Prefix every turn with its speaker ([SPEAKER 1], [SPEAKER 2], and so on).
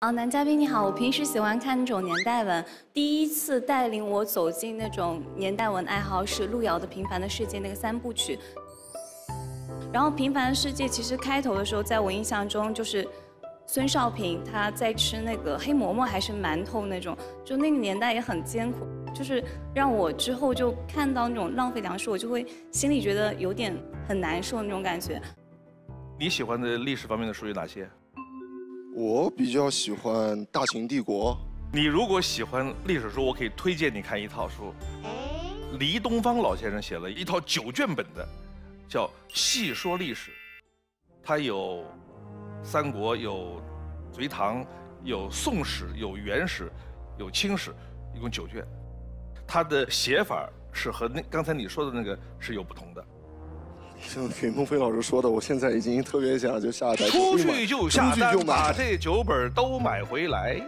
[SPEAKER 1] 啊，男嘉宾你好，我平时喜欢看那种年代文，第一次带领我走进那种年代文爱好是路遥的《平凡的世界》那个三部曲。然后《平凡的世界》其实开头的时候，在我印象中就是孙少平他在吃那个黑馍馍还是馒头那种，就那个年代也很艰苦，就是让我之后就看到那种浪费粮食，我就会心里觉得有点很难受那种感觉。
[SPEAKER 2] 你喜欢的历史方面的书有哪些？
[SPEAKER 3] 我比较喜欢《大秦帝国》。
[SPEAKER 2] 你如果喜欢历史书，我可以推荐你看一套书，黎东方老先生写了一套九卷本的，叫《细说历史》，它有三国，有隋唐，有宋史，有元史，有清史，一共九卷。它的写法是和那刚才你说的那个是有不同的。
[SPEAKER 3] 像给孟非老师说的，我现在已经特别想就下载，
[SPEAKER 2] 出去就下单，把这九本都买回来。